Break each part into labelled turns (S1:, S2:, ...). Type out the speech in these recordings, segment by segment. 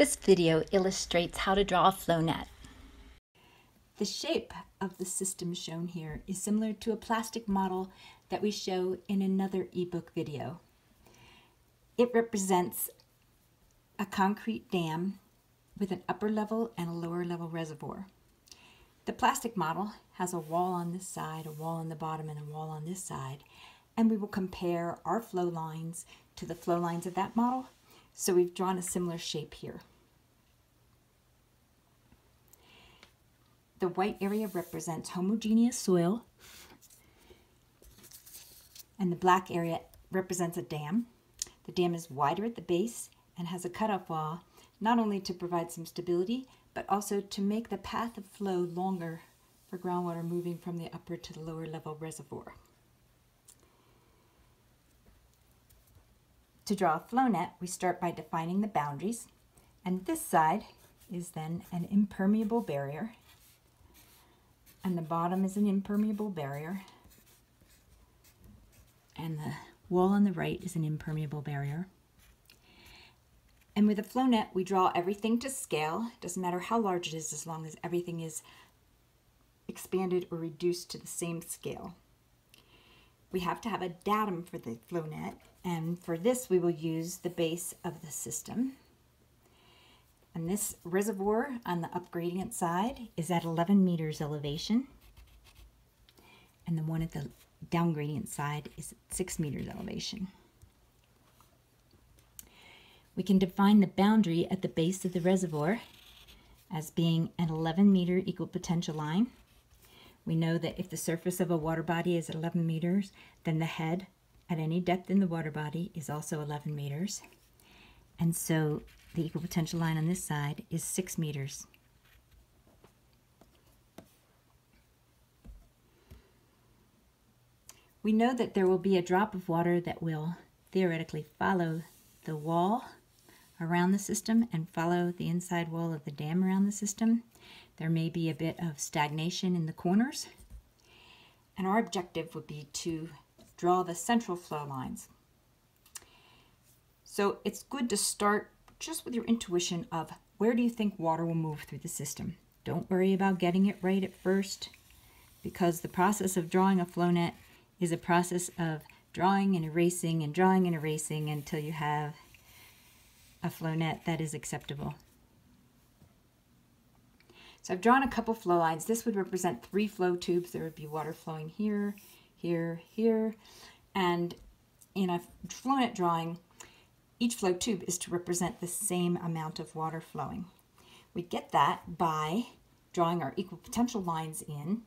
S1: This video illustrates how to draw a flow net.
S2: The shape of the system shown here is similar to a plastic model that we show in another ebook video. It represents a concrete dam with an upper level and a lower level reservoir. The plastic model has a wall on this side, a wall on the bottom, and a wall on this side. And we will compare our flow lines to the flow lines of that model. So we've drawn a similar shape here. The white area represents homogeneous soil, and the black area represents a dam. The dam is wider at the base and has a cutoff wall, not only to provide some stability, but also to make the path of flow longer for groundwater moving from the upper to the lower level reservoir. To draw a flow net, we start by defining the boundaries, and this side is then an impermeable barrier and the bottom is an impermeable barrier and the wall on the right is an impermeable barrier. And with a flow net, we draw everything to scale. Doesn't matter how large it is as long as everything is expanded or reduced to the same scale. We have to have a datum for the flow net, and for this we will use the base of the system. And this reservoir on the upgradient side is at 11 meters elevation. And the one at the downgradient side is at 6 meters elevation. We can define the boundary at the base of the reservoir as being an 11 meter equal potential line. We know that if the surface of a water body is 11 meters, then the head at any depth in the water body is also 11 meters. And so the equal potential line on this side is 6 meters. We know that there will be a drop of water that will theoretically follow the wall around the system and follow the inside wall of the dam around the system. There may be a bit of stagnation in the corners. And our objective would be to draw the central flow lines. So it's good to start just with your intuition of where do you think water will move through the system. Don't worry about getting it right at first because the process of drawing a flow net is a process of drawing and erasing and drawing and erasing until you have a flow net that is acceptable. So I've drawn a couple flow lines. This would represent three flow tubes. There would be water flowing here, here, here. And in a flow net drawing, each flow tube is to represent the same amount of water flowing. We get that by drawing our equal potential lines in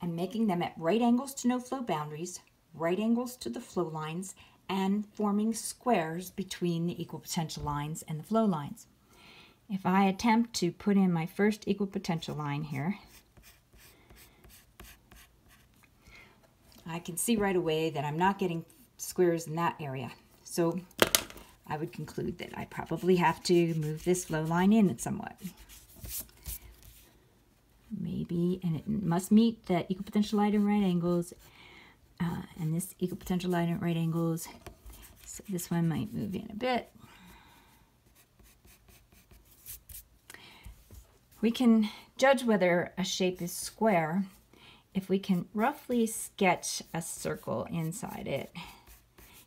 S2: and making them at right angles to no flow boundaries, right angles to the flow lines, and forming squares between the equal potential lines and the flow lines. If I attempt to put in my first equal potential line here, I can see right away that I'm not getting squares in that area. So I would conclude that I probably have to move this flow line in somewhat. Maybe, and it must meet the equal potential line at right angles, uh, and this equal potential line at right angles. So this one might move in a bit. We can judge whether a shape is square if we can roughly sketch a circle inside it.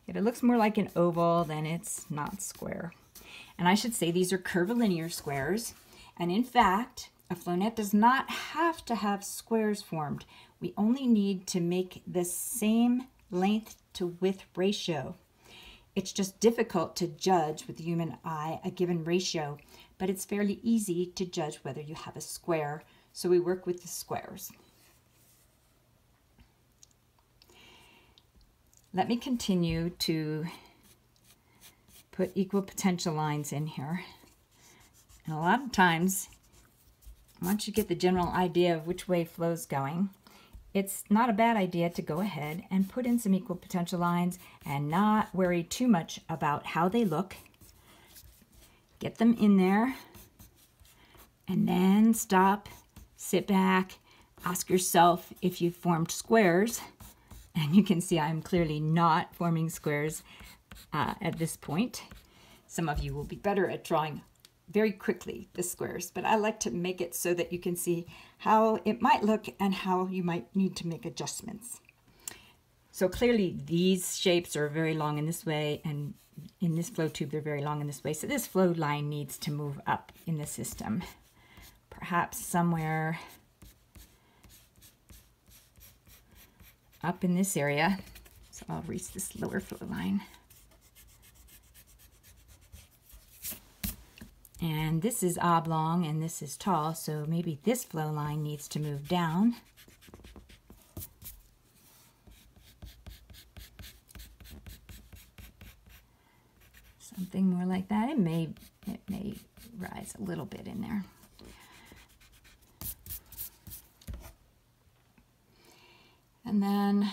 S2: It looks more like an oval, then it's not square. And I should say these are curvilinear squares. And in fact, a flow net does not have to have squares formed. We only need to make the same length to width ratio. It's just difficult to judge with the human eye a given ratio, but it's fairly easy to judge whether you have a square, so we work with the squares. Let me continue to put equal potential lines in here. And a lot of times, once you get the general idea of which way flow's going, it's not a bad idea to go ahead and put in some equal potential lines and not worry too much about how they look. Get them in there and then stop, sit back, ask yourself if you've formed squares and you can see I'm clearly not forming squares uh, at this point. Some of you will be better at drawing very quickly, the squares, but I like to make it so that you can see how it might look and how you might need to make adjustments. So clearly these shapes are very long in this way and in this flow tube they're very long in this way. So this flow line needs to move up in the system. Perhaps somewhere up in this area. So I'll reach this lower flow line. And this is oblong and this is tall, so maybe this flow line needs to move down. something more like that. It may, it may rise a little bit in there. And then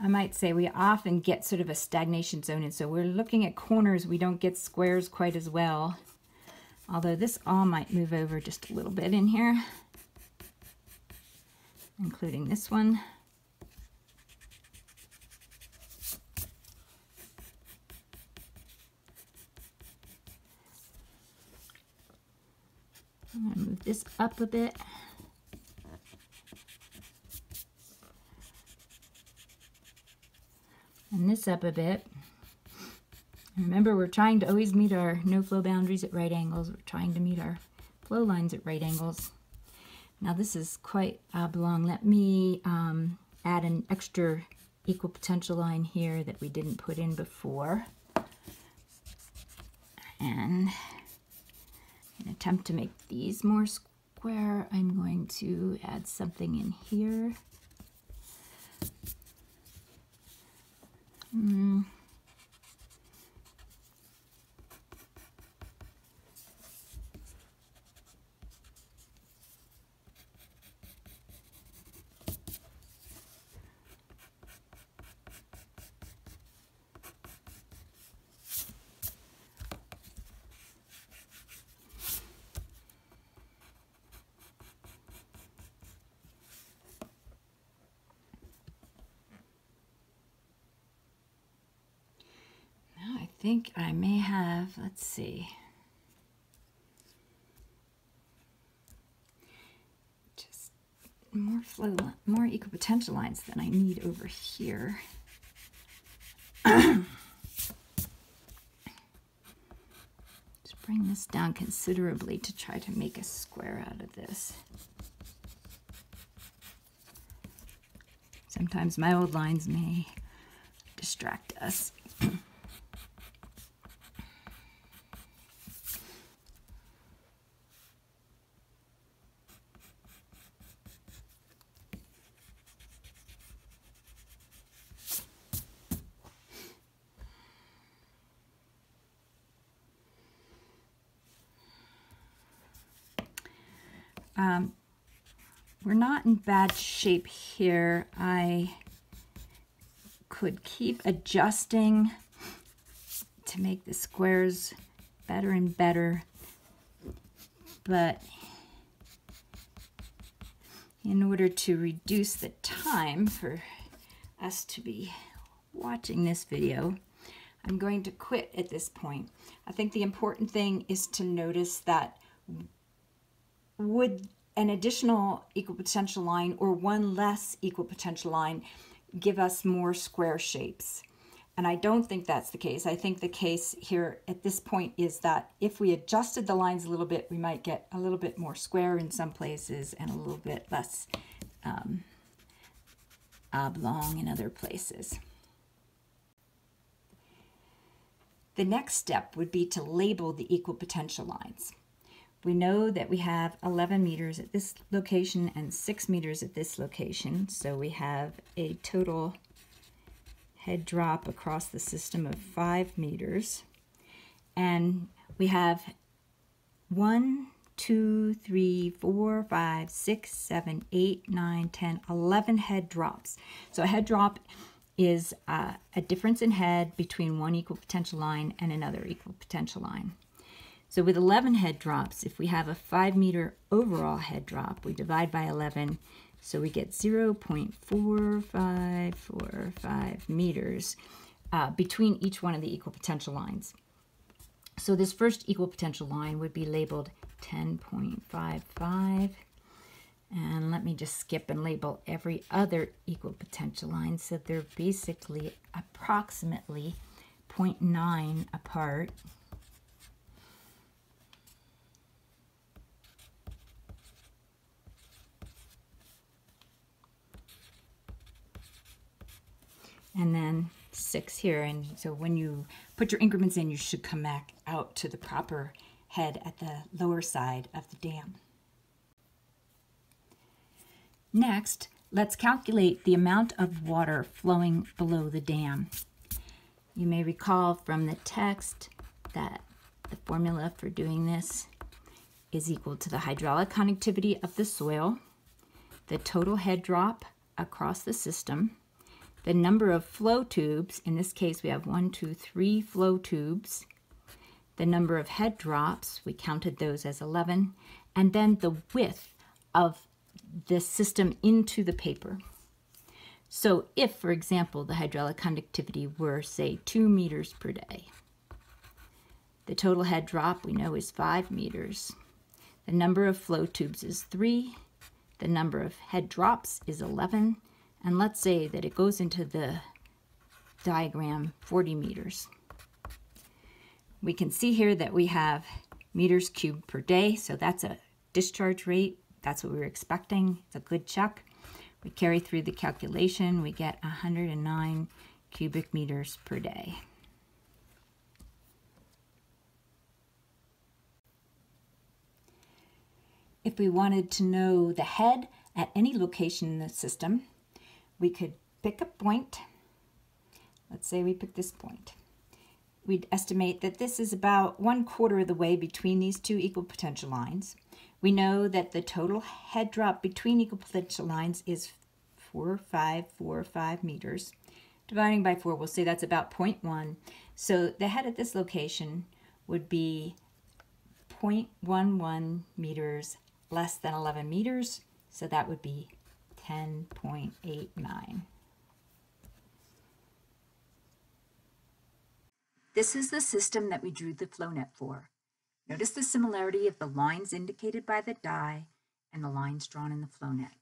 S2: I might say we often get sort of a stagnation zone. And so we're looking at corners. We don't get squares quite as well. Although this all might move over just a little bit in here, including this one. I'm to move this up a bit. This up a bit. Remember, we're trying to always meet our no flow boundaries at right angles. We're trying to meet our flow lines at right angles. Now this is quite oblong. Let me um, add an extra equal potential line here that we didn't put in before. And in attempt to make these more square, I'm going to add something in here. Think I may have, let's see. Just more flow, more equipotential lines than I need over here. Just bring this down considerably to try to make a square out of this. Sometimes my old lines may distract us. Um, we're not in bad shape here. I could keep adjusting to make the squares better and better, but in order to reduce the time for us to be watching this video, I'm going to quit at this point. I think the important thing is to notice that would an additional equal potential line or one less equal potential line give us more square shapes? And I don't think that's the case. I think the case here at this point is that if we adjusted the lines a little bit, we might get a little bit more square in some places and a little bit less um, oblong in other places. The next step would be to label the equal potential lines. We know that we have 11 meters at this location and 6 meters at this location, so we have a total head drop across the system of 5 meters. And we have 1, 2, 3, 4, 5, 6, 7, 8, 9, 10, 11 head drops. So a head drop is uh, a difference in head between one equal potential line and another equal potential line. So with 11 head drops, if we have a 5 meter overall head drop, we divide by 11, so we get 0 0.4545 meters uh, between each one of the equal potential lines. So this first equal potential line would be labeled 10.55. And let me just skip and label every other equal potential line. So they're basically approximately 0.9 apart. And then six here. And so when you put your increments in, you should come back out to the proper head at the lower side of the dam. Next, let's calculate the amount of water flowing below the dam. You may recall from the text that the formula for doing this is equal to the hydraulic conductivity of the soil, the total head drop across the system, the number of flow tubes, in this case we have one, two, three flow tubes, the number of head drops, we counted those as 11, and then the width of the system into the paper. So if, for example, the hydraulic conductivity were, say, 2 meters per day, the total head drop we know is 5 meters. The number of flow tubes is 3. The number of head drops is 11 and let's say that it goes into the diagram 40 meters. We can see here that we have meters cubed per day, so that's a discharge rate. That's what we were expecting. It's a good check. We carry through the calculation, we get 109 cubic meters per day. If we wanted to know the head at any location in the system, we could pick a point. Let's say we pick this point. We'd estimate that this is about one quarter of the way between these two equal potential lines. We know that the total head drop between equal potential lines is 4545 meters. Dividing by 4, we'll say that's about 0.1. So the head at this location would be 0.11 meters less than 11 meters. So that would be 10.89. This is the system that we drew the flow net for. Notice the similarity of the lines indicated by the dye and the lines drawn in the flow net.